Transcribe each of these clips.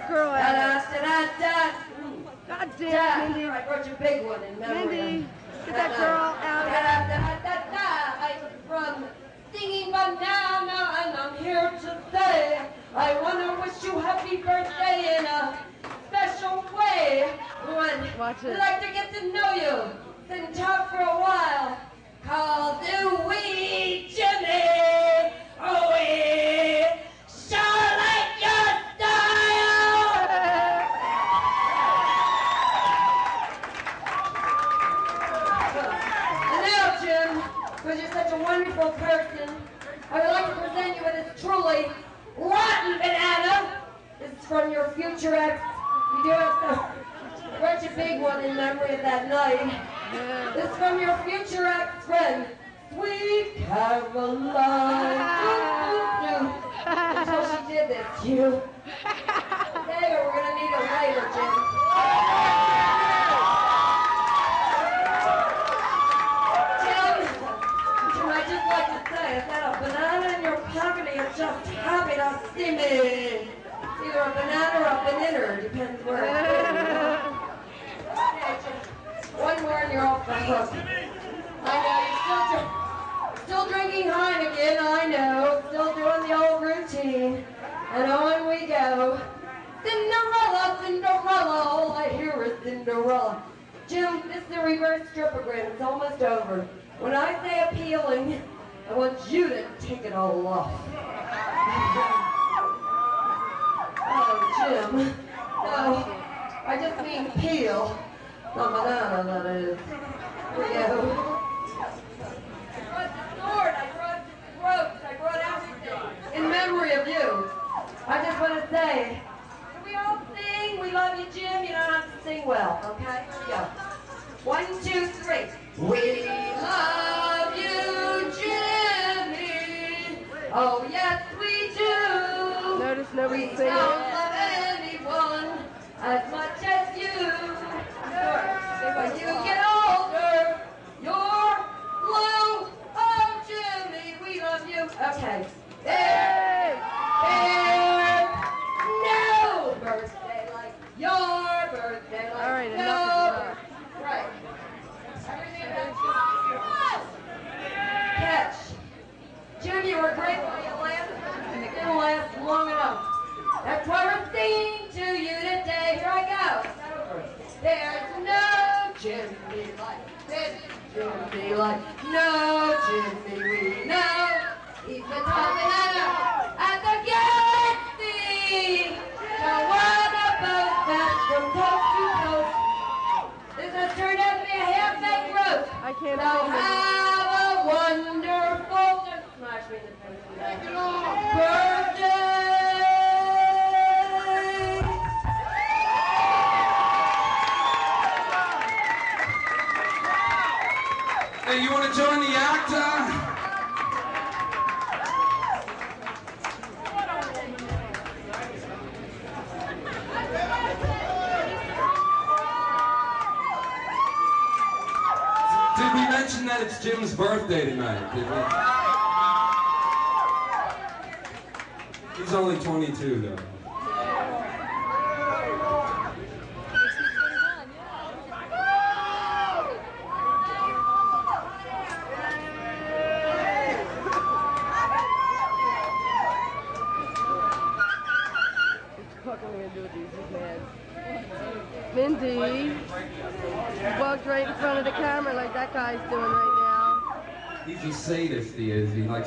that girl out. God Da. damn, Mindy. I brought you a big one in memory. Mindy, get that girl out. I'm from singing banana, and I'm here to say I wanna wish you happy birthday in a special way. One, Watch it. I'd like to get to know you, and talk for a while. Call do we? From your future ex. You do have to write a big one in memory of that night. This is from your future ex-friend, Sweet Caroline. Until she did this to you. Okay, we're gonna need a later, Jim. Jim, Jim, I just like to say, is that a banana in your pocket or you're just happy to see me? Either a banana or a banana, depends where it's been. Okay, Jim. One more and you're off the hook. I know, you're still, dr- still drinking Heineken, I know. Still doing the old routine. And on we go. Cinderella, Cinderella, all I hear is Cinderella. Jim, this is the reverse strippogram. It's almost over. When I say appealing, I want you to take it all off. Jim. No, I just mean peel. The banana, that is. Here we go. I brought the sword, I brought the ropes, I brought everything in memory of you. I just want to say, can we all sing? We love you, Jim. You don't have to sing well, okay? Here we go. One, two, three. We love you, Jimmy. Oh, yes, we do. Notice nobody's singing. As much as you learn, when you get older, you're blue. Oh, Jimmy, we love you. Okay. There, there, no birthday like your birthday. Like All right, no. Right. Catch. Jimmy. you were great while you lasted, and it didn't last long enough. That's what I'm singing to you today. Here I go. There's no chimney like this chimney like no chimney we know. He's been talking at the, at the galaxy. No one above that from coast to coast. This has turned out to be a half-baked roast. I can't so have a wonderful... Don't smash me in the face. Take it off. Join the? Did we mention that it's Jim's birthday tonight? He's only 22 though.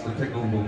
Is. He likes to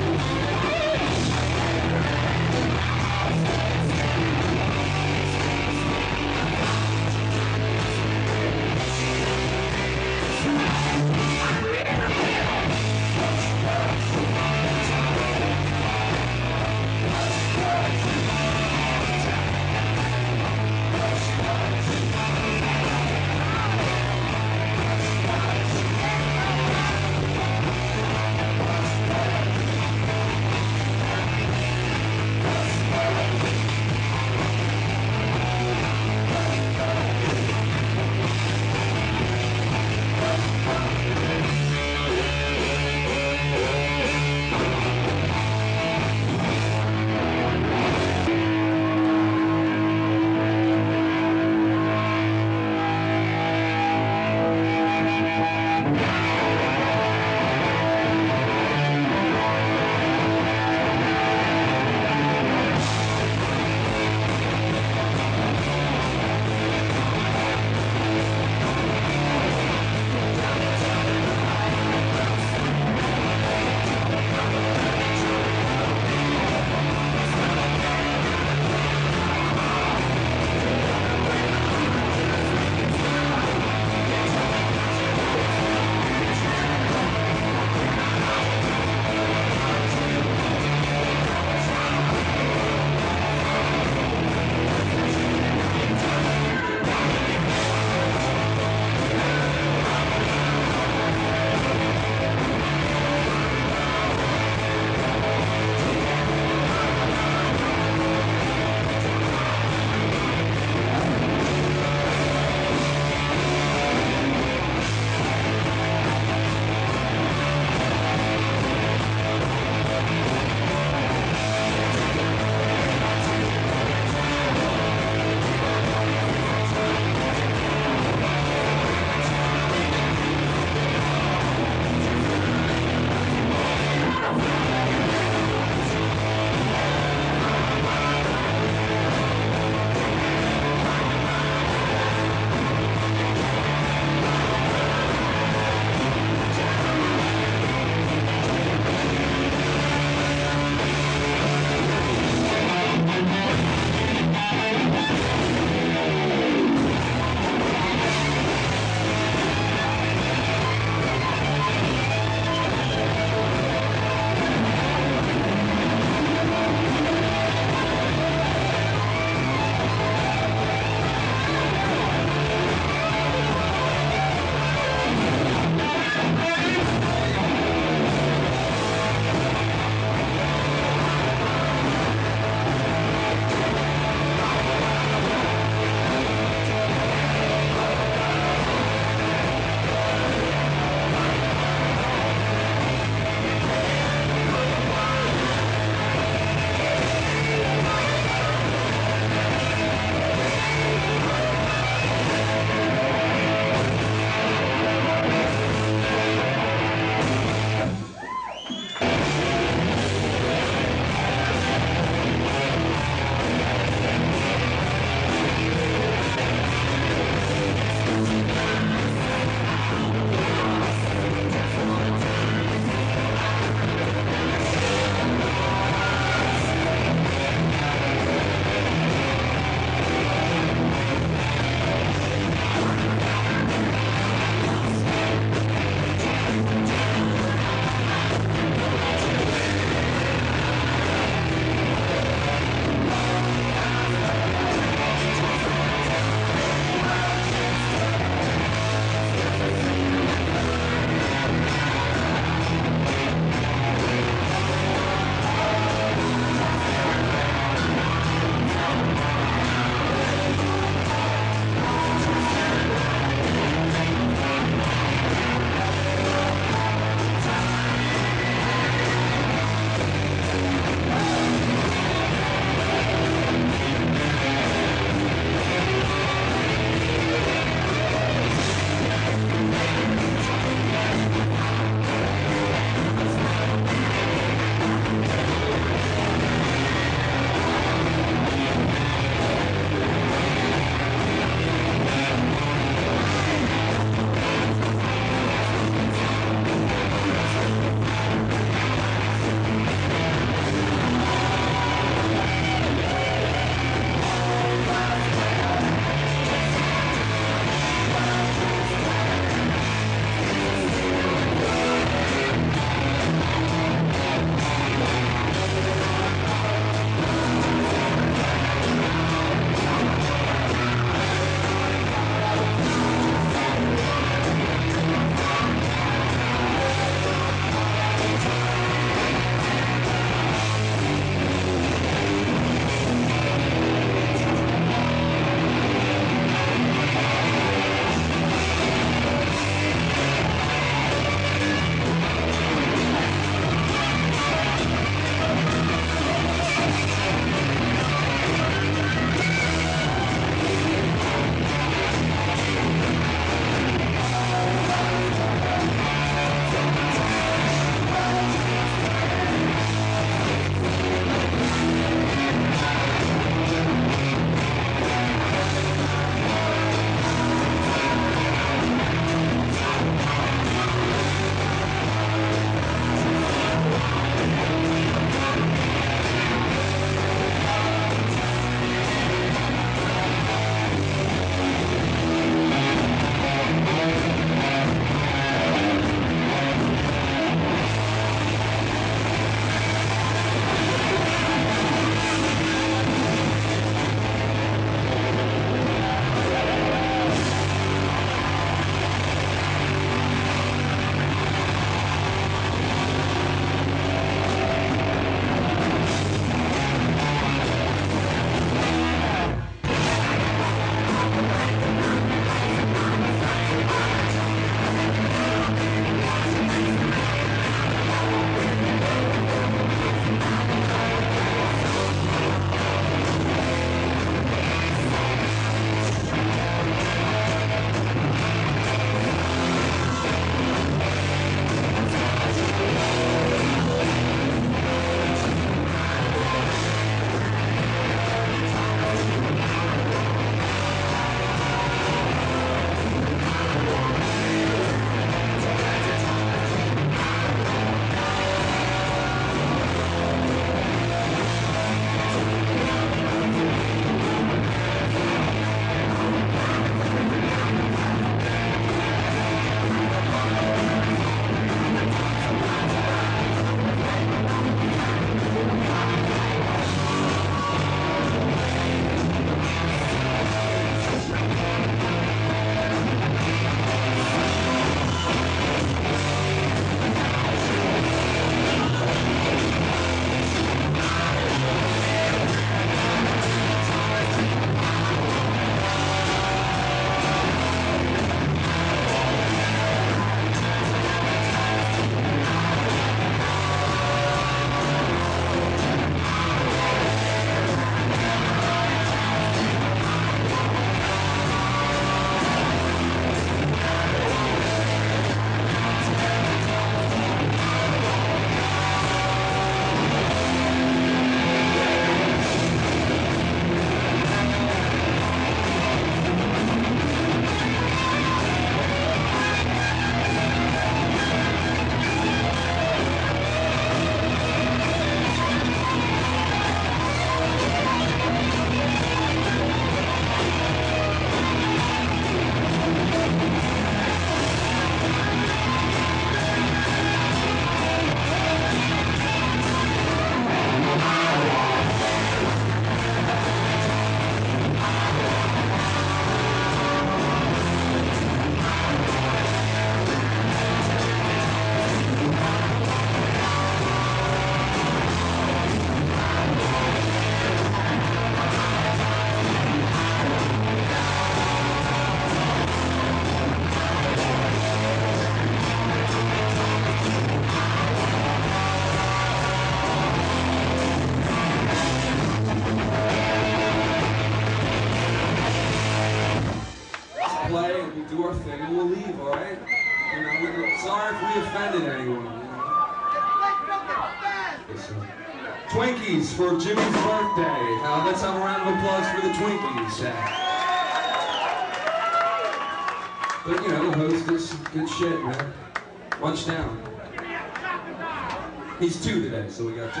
He's two today, so we got two.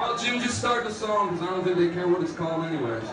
Well, Jim, just start the song, because I don't think they care what it's called anyways.